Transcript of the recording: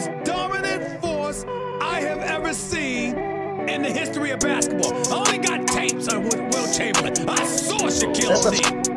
most dominant force I have ever seen in the history of basketball. I only got tapes on Wilt Chamberlain. I saw Shaquille O'Neal.